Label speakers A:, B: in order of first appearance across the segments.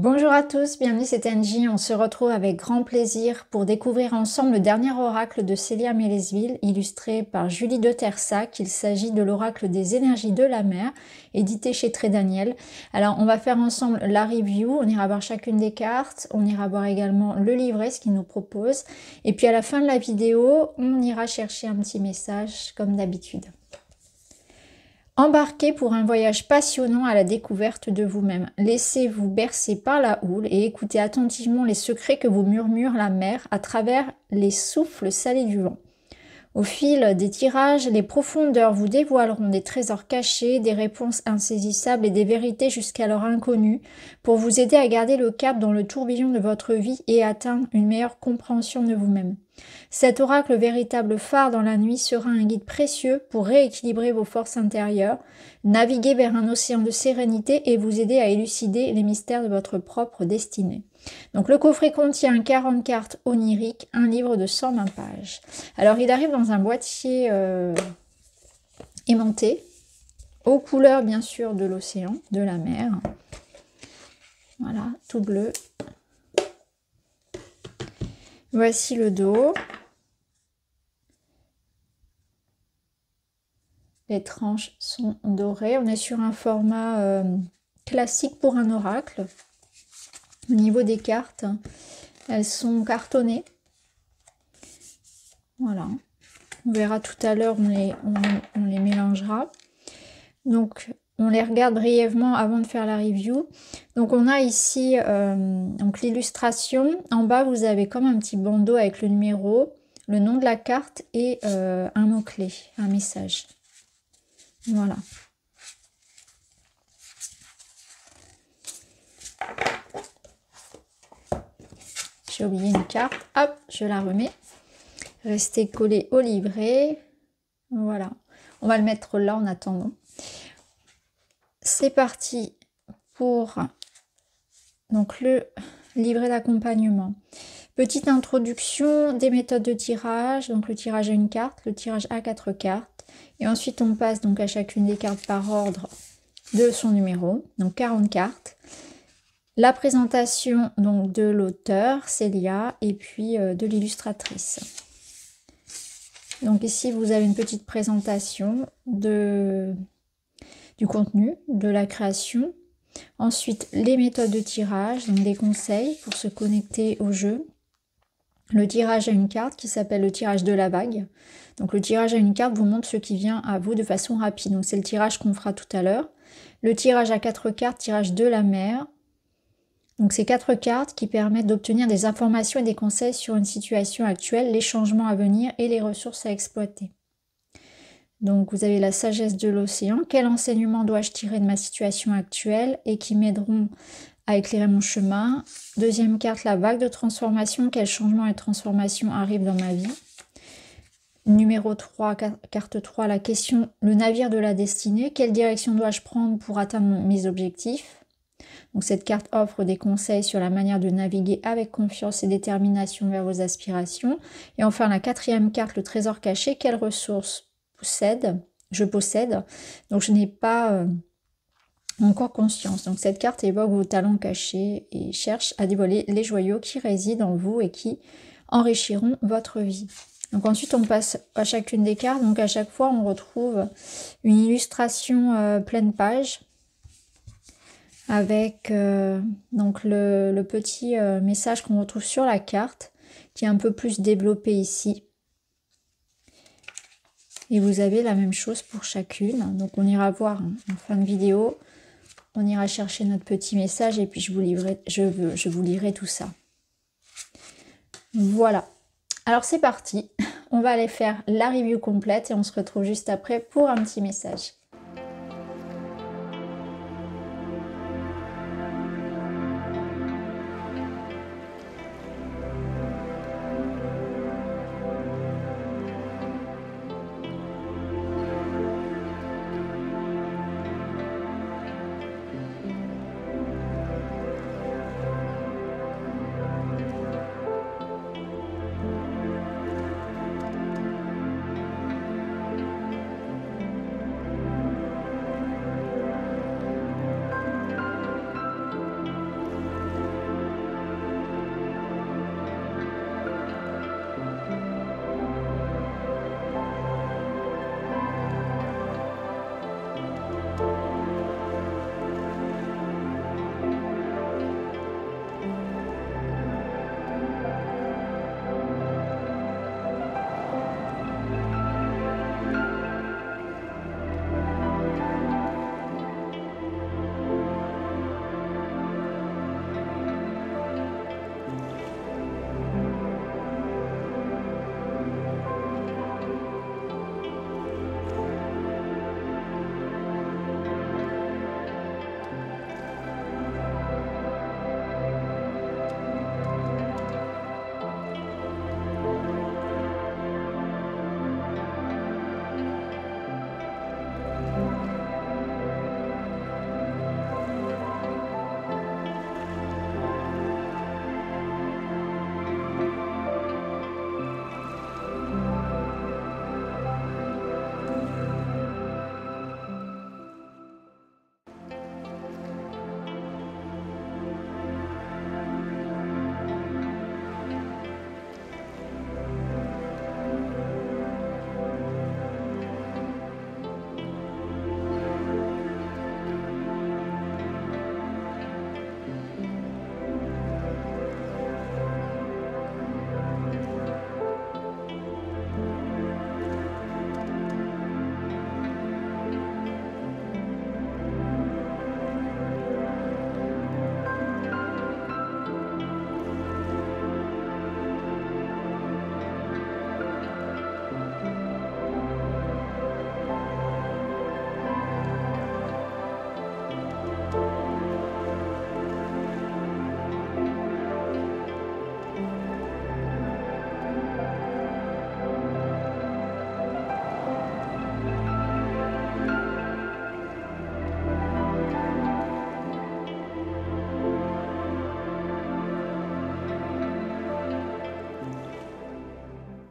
A: Bonjour à tous, bienvenue c'est Angie. On se retrouve avec grand plaisir pour découvrir ensemble le dernier oracle de Célia Mélesville, illustré par Julie de Tersac. Il s'agit de l'oracle des énergies de la mer, édité chez Très Daniel. Alors on va faire ensemble la review, on ira voir chacune des cartes, on ira voir également le livret, ce qu'il nous propose. Et puis à la fin de la vidéo, on ira chercher un petit message comme d'habitude. Embarquez pour un voyage passionnant à la découverte de vous-même. Laissez-vous bercer par la houle et écoutez attentivement les secrets que vous murmure la mer à travers les souffles salés du vent. Au fil des tirages, les profondeurs vous dévoileront des trésors cachés, des réponses insaisissables et des vérités jusqu'alors inconnues pour vous aider à garder le cap dans le tourbillon de votre vie et atteindre une meilleure compréhension de vous-même. Cet oracle véritable phare dans la nuit sera un guide précieux pour rééquilibrer vos forces intérieures, naviguer vers un océan de sérénité et vous aider à élucider les mystères de votre propre destinée. Donc le coffret contient 40 cartes oniriques, un livre de 120 pages. Alors il arrive dans un boîtier euh, aimanté, aux couleurs bien sûr de l'océan, de la mer. Voilà, tout bleu, Voici le dos. Les tranches sont dorées. On est sur un format euh, classique pour un oracle. Au niveau des cartes, elles sont cartonnées. Voilà. On verra tout à l'heure, on les, on les mélangera. Donc, on les regarde brièvement avant de faire la review. Donc on a ici euh, l'illustration. En bas, vous avez comme un petit bandeau avec le numéro, le nom de la carte et euh, un mot-clé, un message. Voilà. J'ai oublié une carte. Hop, je la remets. Restez collé au livret. Voilà. On va le mettre là en attendant c'est parti pour donc le livret d'accompagnement. Petite introduction des méthodes de tirage. Donc le tirage à une carte, le tirage à quatre cartes. Et ensuite on passe donc à chacune des cartes par ordre de son numéro. Donc 40 cartes. La présentation donc de l'auteur, Célia, et puis euh, de l'illustratrice. Donc ici vous avez une petite présentation de du contenu, de la création. Ensuite, les méthodes de tirage, donc des conseils pour se connecter au jeu. Le tirage à une carte qui s'appelle le tirage de la vague. Donc le tirage à une carte vous montre ce qui vient à vous de façon rapide. Donc c'est le tirage qu'on fera tout à l'heure. Le tirage à quatre cartes, tirage de la mer. Donc ces quatre cartes qui permettent d'obtenir des informations et des conseils sur une situation actuelle, les changements à venir et les ressources à exploiter. Donc vous avez la sagesse de l'océan. Quel enseignement dois-je tirer de ma situation actuelle et qui m'aideront à éclairer mon chemin? Deuxième carte, la vague de transformation. Quels changements et transformations arrivent dans ma vie? Numéro 3, carte 3, la question, le navire de la destinée. Quelle direction dois-je prendre pour atteindre mes objectifs? Donc cette carte offre des conseils sur la manière de naviguer avec confiance et détermination vers vos aspirations. Et enfin la quatrième carte, le trésor caché. Quelles ressources possède, je possède, donc je n'ai pas euh, encore conscience. Donc cette carte évoque vos talents cachés et cherche à dévoiler les joyaux qui résident en vous et qui enrichiront votre vie. Donc ensuite on passe à chacune des cartes, donc à chaque fois on retrouve une illustration euh, pleine page avec euh, donc le petit message qu'on retrouve sur la carte qui est un peu plus développé ici. Et vous avez la même chose pour chacune. Donc on ira voir en fin de vidéo. On ira chercher notre petit message et puis je vous, livrerai, je, vous lirai tout ça. Voilà. Alors c'est parti. On va aller faire la review complète et on se retrouve juste après pour un petit message.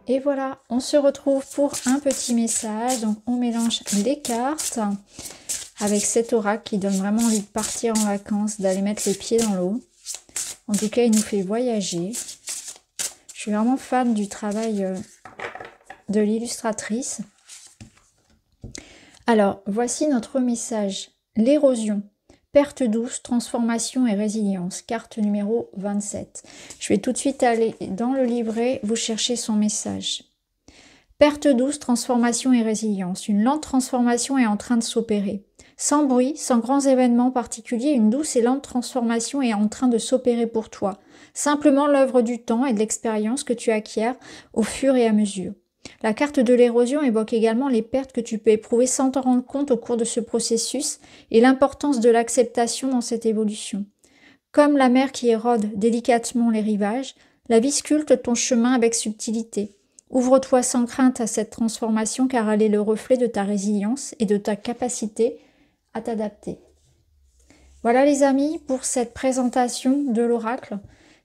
A: Et voilà, on se retrouve pour un petit message. Donc on mélange les cartes avec cet oracle qui donne vraiment envie de partir en vacances, d'aller mettre les pieds dans l'eau. En tout cas, il nous fait voyager. Je suis vraiment fan du travail euh, de l'illustratrice. Alors, voici notre message. L'érosion. Perte douce, transformation et résilience. Carte numéro 27. Je vais tout de suite aller dans le livret, vous chercher son message. Perte douce, transformation et résilience. Une lente transformation est en train de s'opérer. Sans bruit, sans grands événements particuliers, une douce et lente transformation est en train de s'opérer pour toi. Simplement l'œuvre du temps et de l'expérience que tu acquiers au fur et à mesure. La carte de l'érosion évoque également les pertes que tu peux éprouver sans t'en rendre compte au cours de ce processus et l'importance de l'acceptation dans cette évolution. Comme la mer qui érode délicatement les rivages, la vie sculpte ton chemin avec subtilité. Ouvre-toi sans crainte à cette transformation car elle est le reflet de ta résilience et de ta capacité à t'adapter. Voilà les amis pour cette présentation de l'oracle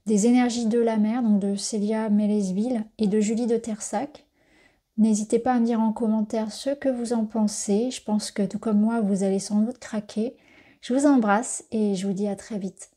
A: des énergies de la mer, donc de Célia Mélesville et de Julie de Tersac. N'hésitez pas à me dire en commentaire ce que vous en pensez. Je pense que tout comme moi, vous allez sans doute craquer. Je vous embrasse et je vous dis à très vite.